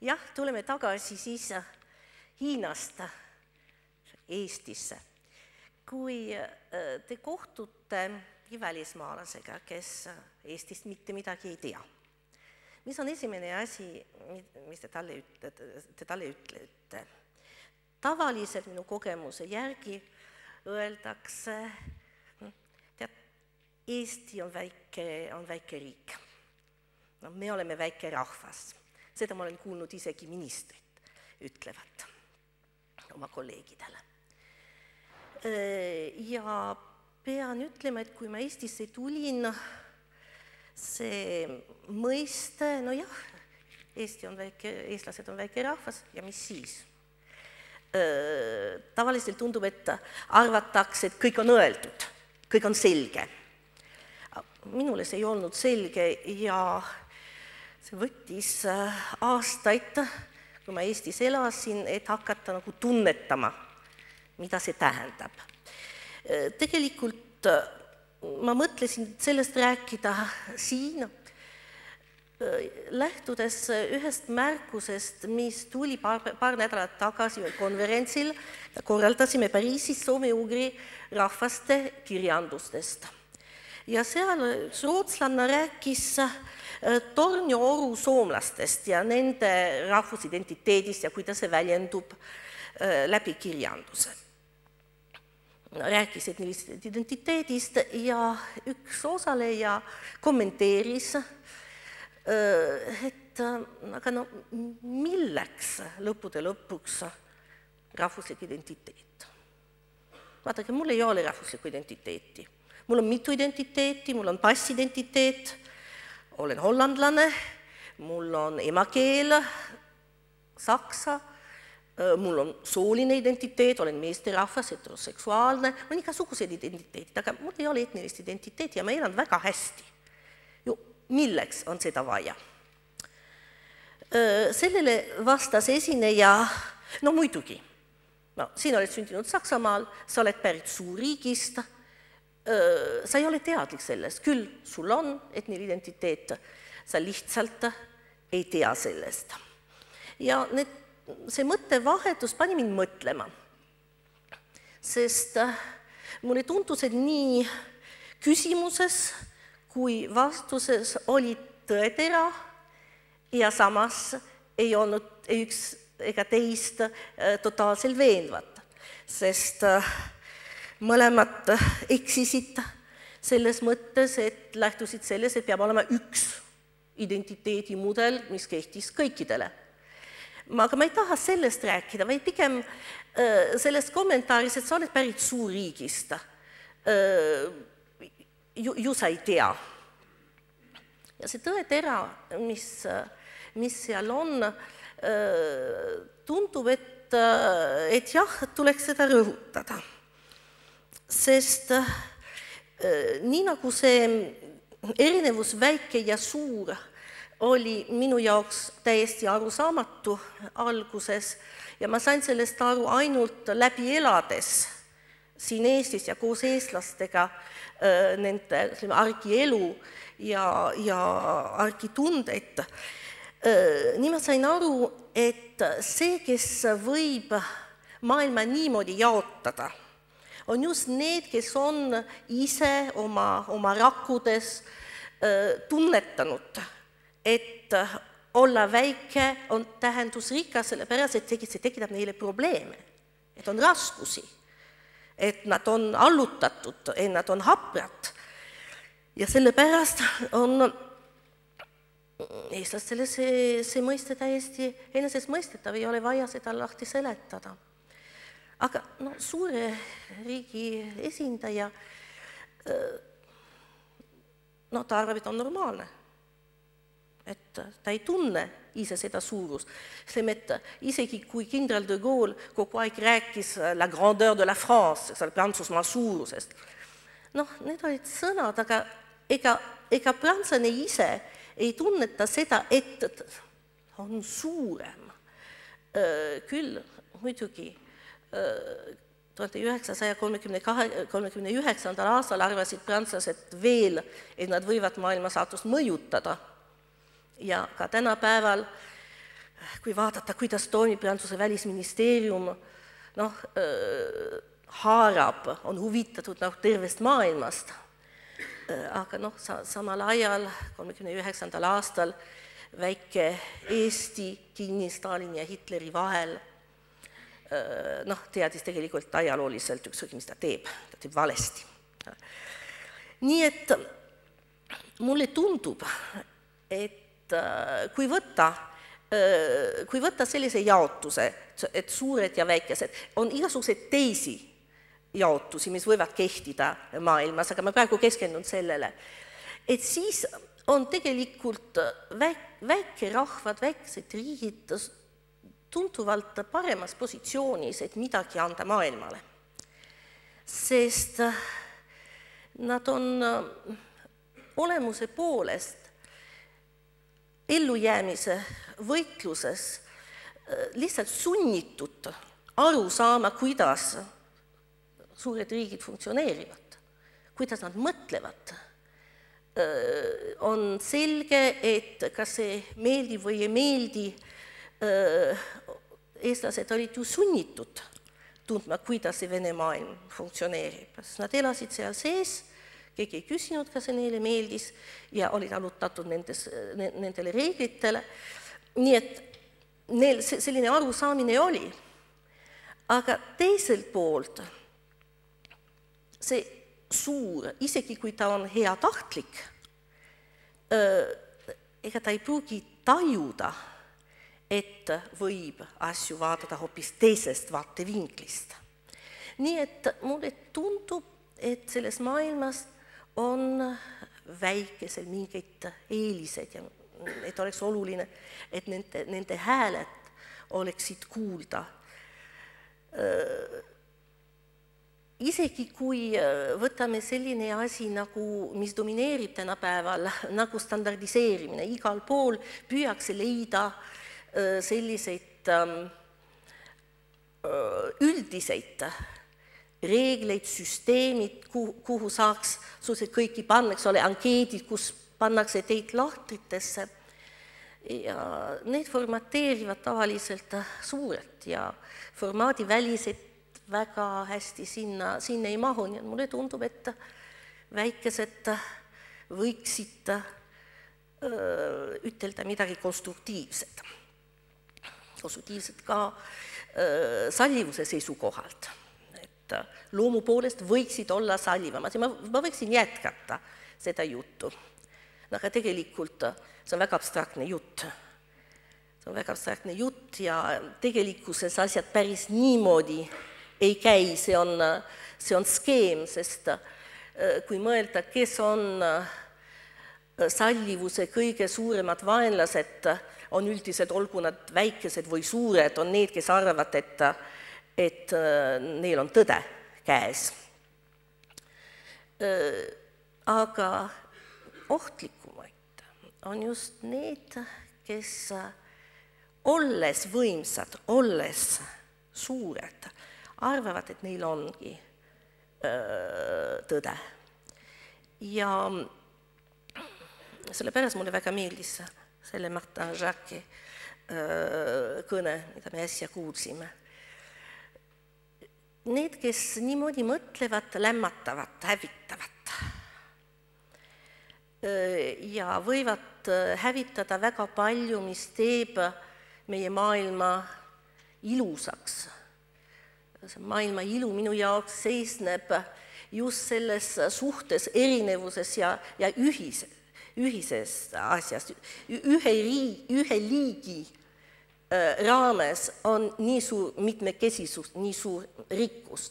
jah, tuleme tagasi siis Hiinast Eestisse. kui te kohtute välismaalasega, kes Eestist mitte midagi ei tea, mis on esimene asi, mis te talle ütlete, te talle ütlete? tavaliselt minu kogemuse järgi öeldakse, tead, Eesti on väike, on väike riik. no me oleme väike rahvas, seda ma olen kuulnud isegi ministrid ütlevat oma kolleegidele. ja pean ütlema, et kui ma Eestisse tulin, see mõiste, nojah, Eesti on väike, eestlased on väike rahvas ja mis siis? tavaliselt tundub, et arvatakse, et kõik on öeldud, kõik on selge. minule see ei olnud selge ja see võttis aastaid, kui ma Eestis elasin, et hakata nagu tunnetama, mida see tähendab tegelikult ma mõtlesin sellest rääkida siin, lähtudes ühest märkusest, mis tuli paar, paar nädalat tagasi ühel konverentsil, korraldasime Pariisis soome-ugri rahvaste kirjandustest. ja seal üks rootslanna rääkis tornioru soomlastest ja nende rahvusidentiteedist ja kuidas see väljendub läbi kirjanduse rääkis etnilisest identiteedist ja üks osaleja kommenteeris, et aga no milleks lõppude lõpuks rahvuslik identiteet? vaadake, mul ei ole rahvuslikku identiteeti, mul on mitu identiteeti, mul on passidentiteet, olen hollandlane, mul on emakeel saksa. Mul on sooline identiteet, olen meesterahvas, heteroseksuaalne, on igasugused identiteedid, aga mul ei ole etnilist identiteeti ja ma elan väga hästi. ju milleks on seda vaja? sellele vastas esineja, no muidugi, no sina oled sündinud Saksamaal, sa oled pärit suurriigist, sa ei ole teadlik sellest, küll sul on etniline identiteet, sa lihtsalt ei tea sellest. ja need see mõttevahetus pani mind mõtlema, sest mulle tundus, et nii küsimuses kui vastuses oli tõetera ja samas ei olnud ei üks ega teist totaalselt veenvad, sest mõlemad eksisid selles mõttes, et lähtusid selles, et peab olema üks identiteedimudel, mis kehtis kõikidele aga ma ei taha sellest rääkida, vaid pigem äh, sellest kommentaaris, et sa oled pärit suurriigist äh,. ju, ju sa ei tea. ja see tõetera, mis, mis seal on tundub, et, et jah, tuleks seda rõhutada. Sest äh, nii nagu see erinevus väike ja suur oli minu jaoks täiesti arusaamatu alguses ja ma sain sellest aru ainult läbi elades siin Eestis ja koos eestlastega nende ütleme, argielu ja, ja argitundeid. nii ma sain aru, et see, kes võib maailma niimoodi jaotada, on just need, kes on ise oma, oma rakkudes tunnetanud et olla väike on tähendusrikas, sellepärast et see tekitab neile probleeme, et on raskusi, et nad on allutatud, et nad on haprad. ja sellepärast on eestlastele see, see mõiste täiesti enesestmõistetav, ei ole vaja seda lahti seletada. Aga no suure riigi esindaja, no ta arvab, et on normaalne et ta ei tunne ise seda suurust. ütleme, et isegi kui kindral de Gaulle kogu aeg rääkis la grandeur de la France, eks ole, Prantsusmaa suurusest, noh, need olid sõnad, aga ega, ega prantslane ise ei tunneta seda, et on suurem. küll muidugi tuhande üheksasaja kolmekümne kahe, kolmekümne üheksandal aastal arvasid prantslased veel, et nad võivad maailma saatust mõjutada. Ja ka tänapäeval kui vaadata, kuidas toimib Prantsuse välisministeerium, noh, haarab, on huvitatud noh, tervest maailmast, aga noh, sa, samal ajal, kolmekümne üheksandal aastal, väike Eesti kinni Stalini ja Hitleri vahel, noh, teadis tegelikult ajalooliselt ükskõik, mis ta teeb, ta teeb valesti. nii et mulle tundub, et kui võtta kui võtta sellise jaotuse, et suured ja väikesed, on igasuguseid teisi jaotusi, mis võivad kehtida maailmas, aga ma praegu keskendun sellele, et siis on tegelikult väik-, väikerahvad, väikesed riigid tuntuvalt paremas positsioonis, et midagi anda maailmale. sest nad on olemuse poolest ellujäämise võitluses lihtsalt sunnitud aru saama, kuidas suured riigid funktsioneerivad, kuidas nad mõtlevad. on selge, et kas see meeldib või ei meeldi, eestlased olid ju sunnitud tundma, kuidas see Vene maailm funktsioneerib, sest nad elasid seal sees, keegi ei küsinud, kas see neile meeldis ja olid allutatud nendes, nendele reeglitele, nii et neil selline arusaamine oli. aga teiselt poolt see suur, isegi kui ta on heatahtlik, ega ta ei pruugi tajuda, et võib asju vaadata hoopis teisest vaatevinklist. nii et mulle tundub, et selles maailmas on väikesel mingeid eeliseid ja et oleks oluline, et nende, nende hääled oleksid kuulda isegi kui äh, võtame selline asi nagu, mis domineerib tänapäeval, nagu standardiseerimine, igal pool püüakse leida äh, selliseid ähm, äh, üldiseid reegleid, süsteemid, kuhu, kuhu saaks suhteliselt kõiki panna, eks ole, ankeedid, kus pannakse teid lahtritesse ja need formateerivad tavaliselt suurelt ja formaadivälised väga hästi sinna, sinna ei mahu, nii et mulle tundub, et väikesed võiksid öö, ütelda midagi konstruktiivset. Konstruktiivset ka öö, sallivuse seisukohalt, et loomu poolest võiksid olla sallivamad ja ma, ma võiksin jätkata seda juttu. aga tegelikult see on väga abstraktne jutt. See on väga abstraktne jutt ja tegelikkuses asjad päris niimoodi ei käi, see on, see on skeem, sest äh, kui mõelda, kes on äh, sallivuse kõige suuremad vaenlased, on üldiselt, olgu nad väikesed või suured, on need, kes arvavad, et, et äh, neil on tõde käes. aga ohtlikumaid on just need, kes olles võimsad, olles suured, arvavad, et neil ongi öö, tõde. ja sellepärast mulle väga meeldis selle Martin Jacques'i kõne, mida me äsja kuulsime. Need, kes niimoodi mõtlevad, lämmatavad, hävitavad. ja võivad hävitada väga palju, mis teeb meie maailma ilusaks see maailma ilu minu jaoks seisneb just selles suhtes, erinevuses ja, ja ühise, ühises asjas. ühe riigi, ühe liigi äh, raames on nii suur mitmekesisus, nii suur rikkus.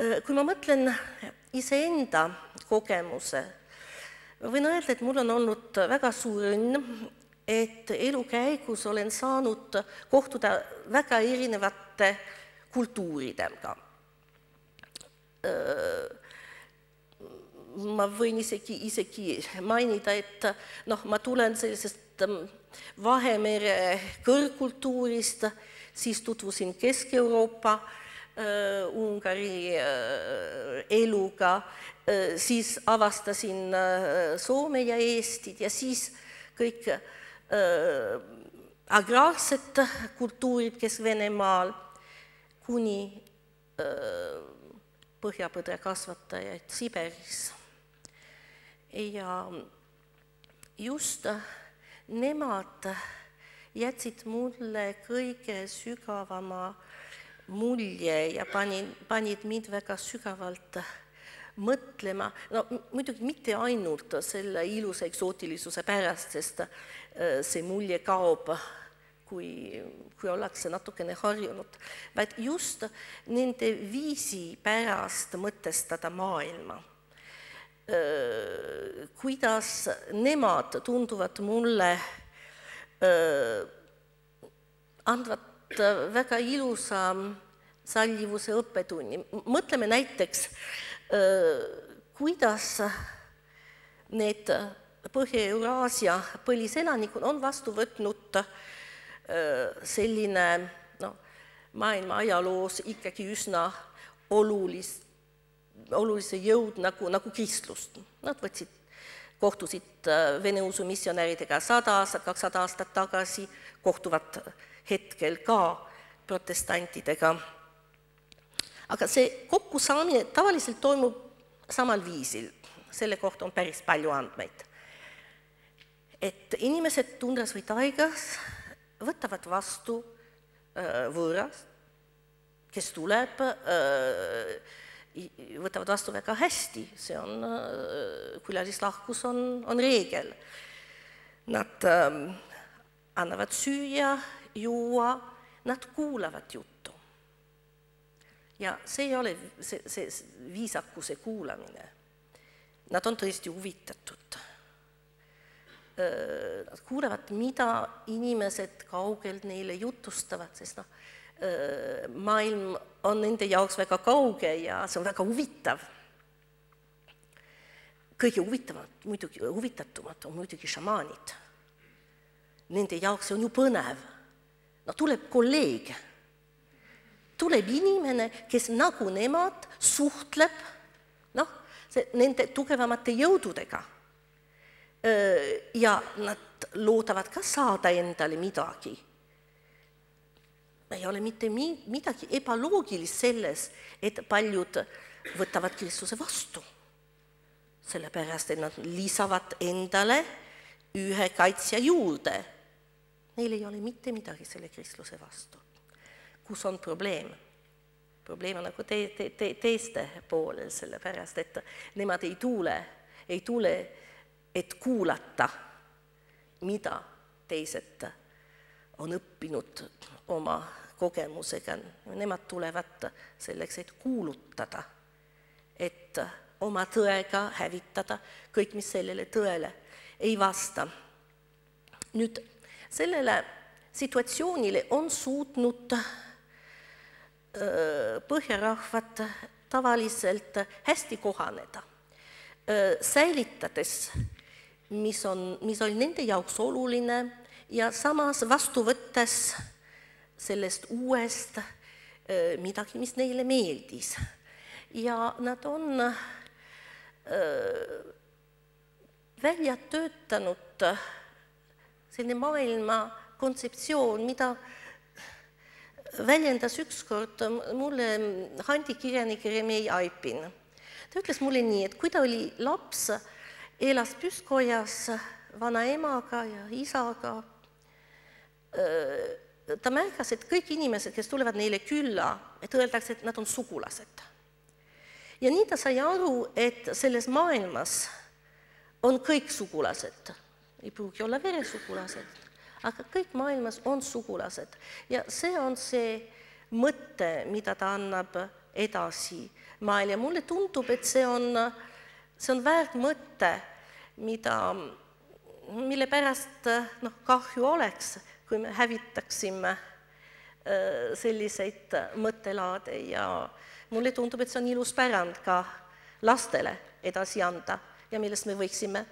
Äh, kui ma mõtlen iseenda kogemuse, ma võin öelda, et mul on olnud väga suur õnn, et elu käigus olen saanud kohtuda väga erinevate kultuuridega. Ma võin isegi, isegi mainida, et noh, ma tulen sellisest Vahemere kõrgkultuurist, siis tutvusin Kesk-Euroopa Ungari eluga, siis avastasin Soome ja Eestit ja siis kõik agraarsed kultuurid Kesk-Venemaal kuni öö, põhjapõdra kasvatajaid Siberis. Ja just nemad jätsid mulle kõige sügavama mulje ja pani, panid mind väga sügavalt mõtlema, no muidugi mitte ainult selle ilusa eksootilisuse pärast, sest äh, see mulje kaob, kui, kui ollakse natukene harjunud, vaid just nende viisi pärast mõtestada maailma. Äh, kuidas nemad tunduvad mulle äh, andvat väga ilusa sallivuse õppetunni, mõtleme näiteks kuidas need Põhja-Euraasia põliselanikud on vastu võtnud selline noh, maailma ajaloos ikkagi üsna olulist, olulise jõud nagu, nagu kristlust. Nad võtsid, kohtusid Vene usu missionäridega sada aastat, kakssada aastat tagasi, kohtuvad hetkel ka protestantidega aga see kokkusaamine tavaliselt toimub samal viisil, selle kohta on päris palju andmeid. et inimesed tundras või taigas võtavad vastu äh, võõrast, kes tuleb, äh, võtavad vastu väga hästi, see on, äh, külalislahkus on, on reegel. Nad ähm, annavad süüa, juua, nad kuulavad juttu ja see ei ole see, see viisakuse kuulamine. Nad on tõesti huvitatud. Nad kuulevad, mida inimesed kaugelt neile jutustavad, sest noh, maailm on nende jaoks väga kauge ja see on väga huvitav. kõige huvitavamad, muidugi huvitatumad on muidugi šamaanid. Nende jaoks on ju põnev. no tuleb kolleeg tuleb inimene, kes nagu nemad suhtleb noh, nende tugevamate jõududega. ja nad loodavad ka saada endale midagi. Ei ole mitte mi-, midagi ebaloogilist selles, et paljud võtavad Kristuse vastu. sellepärast, et nad lisavad endale ühe kaitsja juurde. Neil ei ole mitte midagi selle kristluse vastu kus on probleem. probleem on nagu te, te, te, teiste poolel, sellepärast et nemad ei tule, ei tule, et kuulata, mida teised on õppinud oma kogemusega, nemad tulevad selleks, et kuulutada, et oma tõega hävitada. Kõik, mis sellele tõele ei vasta. nüüd sellele situatsioonile on suutnud põhjarahvad tavaliselt hästi kohaneda, säilitades, mis on, mis oli nende jaoks oluline ja samas vastu võttes sellest uuest midagi, mis neile meeldis. ja nad on välja töötanud selline maailma kontseptsioon, mida väljendas ükskord mulle handikirjanik Remei Aipin. ta ütles mulle nii, et kui ta oli laps, elas püstkojas vanaemaga ja isaga, ta märkas, et kõik inimesed, kes tulevad neile külla, et öeldakse, et nad on sugulased. ja nii ta sai aru, et selles maailmas on kõik sugulased, ei pruugi olla veresugulased aga kõik maailmas on sugulased. Ja see on see mõte, mida ta annab edasi maailma. Ja mulle tundub, et see on, see on väärt mõte, mida, mille pärast noh, kahju oleks, kui me hävitaksime äh, selliseid mõttelaade ja mulle tundub, et see on ilus pärand ka lastele edasi anda ja millest me võiksime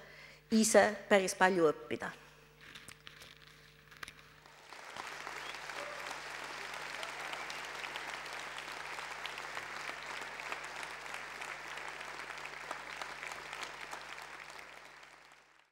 ise päris palju õppida